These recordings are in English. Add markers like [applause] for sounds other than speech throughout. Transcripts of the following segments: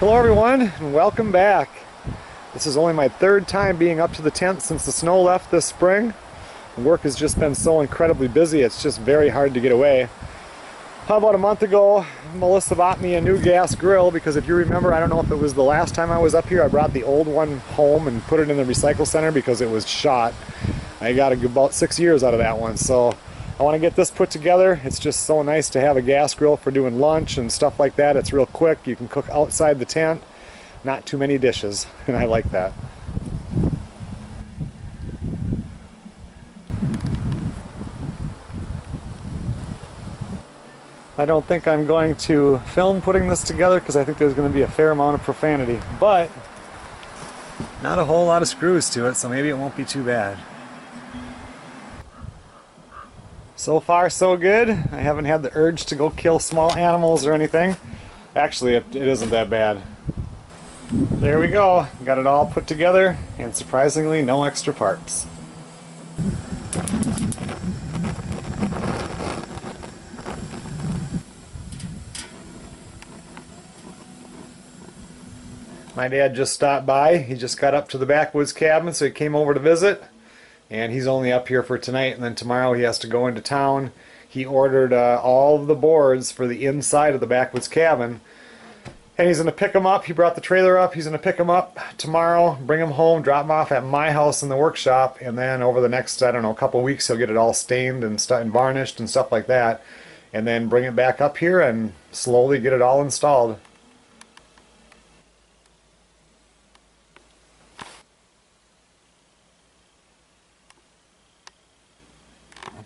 Hello everyone and welcome back. This is only my third time being up to the tent since the snow left this spring. Work has just been so incredibly busy it's just very hard to get away. How About a month ago Melissa bought me a new gas grill because if you remember I don't know if it was the last time I was up here I brought the old one home and put it in the recycle center because it was shot. I got about six years out of that one so I want to get this put together. It's just so nice to have a gas grill for doing lunch and stuff like that. It's real quick. You can cook outside the tent. Not too many dishes, [laughs] and I like that. I don't think I'm going to film putting this together because I think there's going to be a fair amount of profanity, but not a whole lot of screws to it, so maybe it won't be too bad. So far so good. I haven't had the urge to go kill small animals or anything. Actually, it, it isn't that bad. There we go. Got it all put together and surprisingly no extra parts. My dad just stopped by. He just got up to the backwoods cabin so he came over to visit and he's only up here for tonight and then tomorrow he has to go into town. He ordered uh, all the boards for the inside of the backwoods cabin. And he's going to pick them up. He brought the trailer up. He's going to pick them up tomorrow bring them home drop them off at my house in the workshop. And then over the next i don't know a couple weeks he'll get it all stained and, and varnished and stuff like that. And then bring it back up here and slowly get it all installed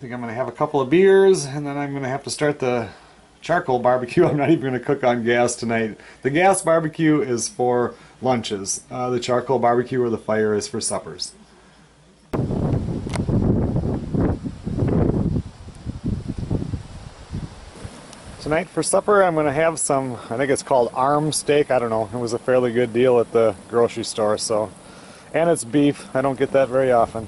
think I'm going to have a couple of beers and then I'm going to have to start the charcoal barbecue. [laughs] I'm not even going to cook on gas tonight. The gas barbecue is for lunches. Uh, the charcoal barbecue or the fire is for suppers. Tonight for supper I'm going to have some, I think it's called arm steak. I don't know. It was a fairly good deal at the grocery store. so, And it's beef. I don't get that very often.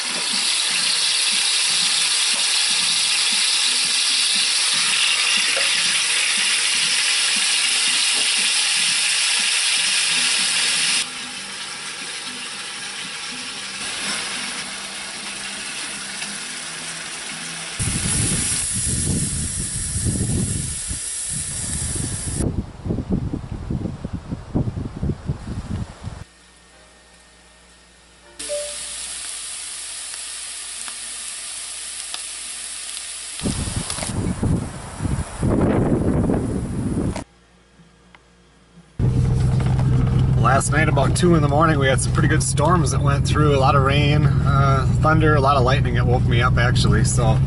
last night about 2 in the morning we had some pretty good storms that went through, a lot of rain, uh, thunder, a lot of lightning. It woke me up actually, so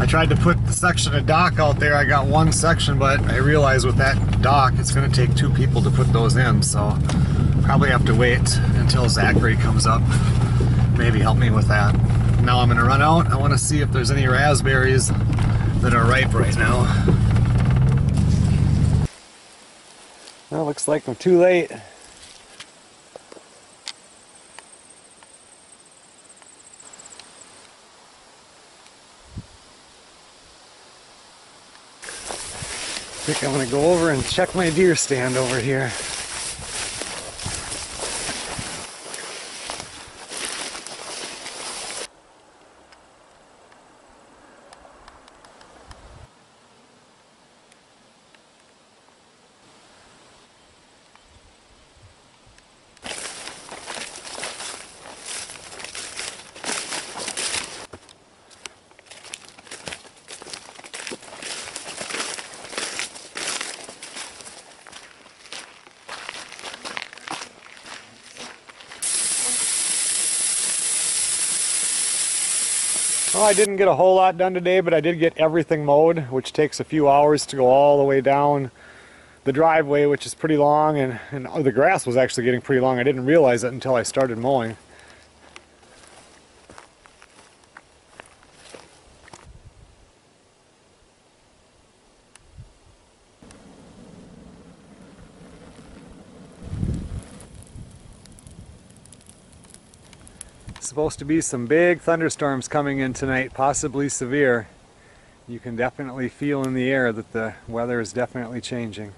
I tried to put the section of dock out there. I got one section, but I realized with that dock it's going to take two people to put those in, so probably have to wait until Zachary comes up. Maybe help me with that. Now I'm going to run out. I want to see if there's any raspberries that are ripe right now. Well, looks like I'm too late. I think I'm gonna go over and check my deer stand over here. Well, I didn't get a whole lot done today, but I did get everything mowed, which takes a few hours to go all the way down the driveway, which is pretty long, and, and the grass was actually getting pretty long. I didn't realize it until I started mowing. Supposed to be some big thunderstorms coming in tonight, possibly severe. You can definitely feel in the air that the weather is definitely changing.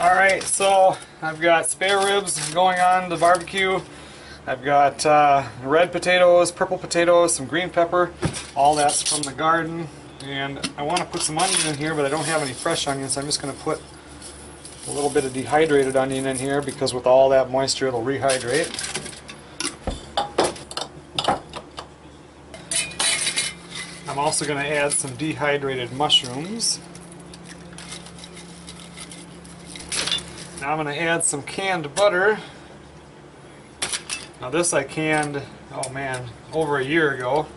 Alright, so I've got spare ribs going on the barbecue. I've got uh, red potatoes, purple potatoes, some green pepper. All that's from the garden. And I want to put some onion in here, but I don't have any fresh onions, so I'm just going to put a little bit of dehydrated onion in here because with all that moisture it'll rehydrate. I'm also going to add some dehydrated mushrooms. Now I'm going to add some canned butter. Now this I canned, oh man, over a year ago.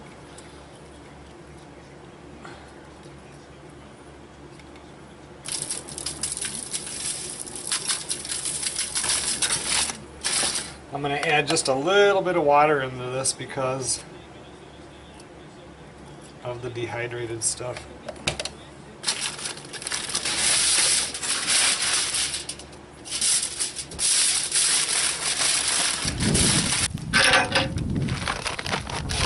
I'm going to add just a little bit of water into this because of the dehydrated stuff.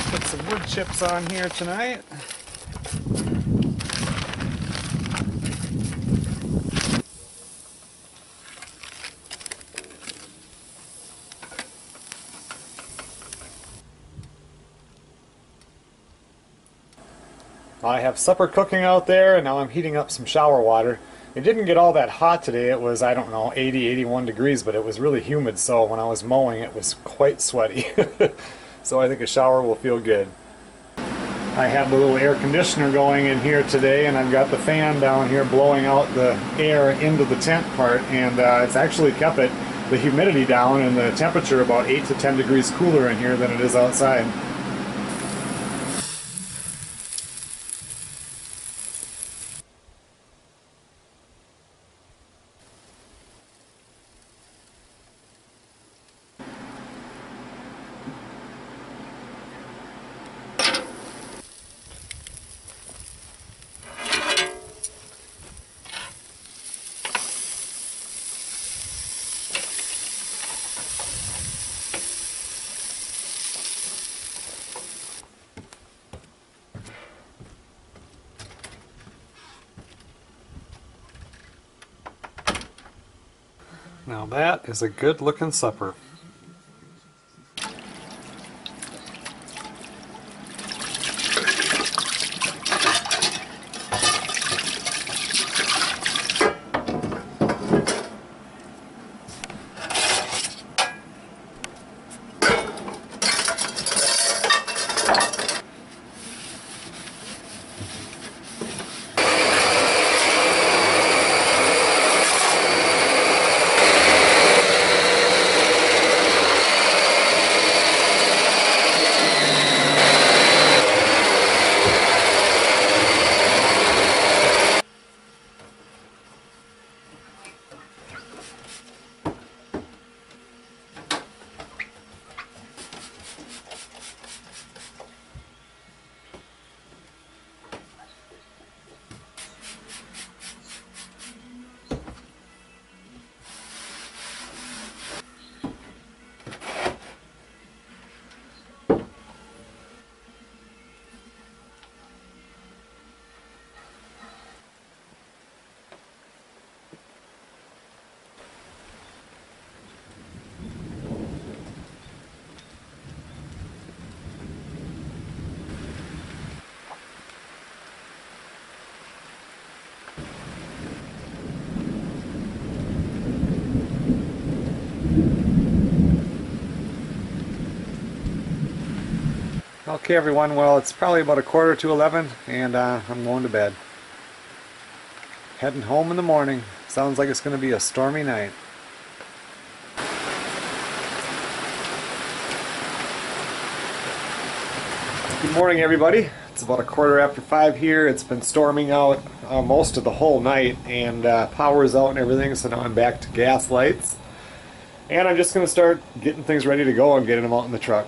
Put some wood chips on here tonight. I have supper cooking out there and now I'm heating up some shower water. It didn't get all that hot today. It was, I don't know, 80, 81 degrees, but it was really humid, so when I was mowing it was quite sweaty. [laughs] so I think a shower will feel good. I have the little air conditioner going in here today and I've got the fan down here blowing out the air into the tent part and uh, it's actually kept it, the humidity down and the temperature about 8 to 10 degrees cooler in here than it is outside. Now that is a good looking supper. Okay everyone, well it's probably about a quarter to 11 and uh, I'm going to bed. Heading home in the morning. Sounds like it's going to be a stormy night. Good morning, everybody. It's about a quarter after five here. It's been storming out uh, most of the whole night, and uh, power is out and everything. So now I'm back to gas lights, and I'm just going to start getting things ready to go and getting them out in the truck.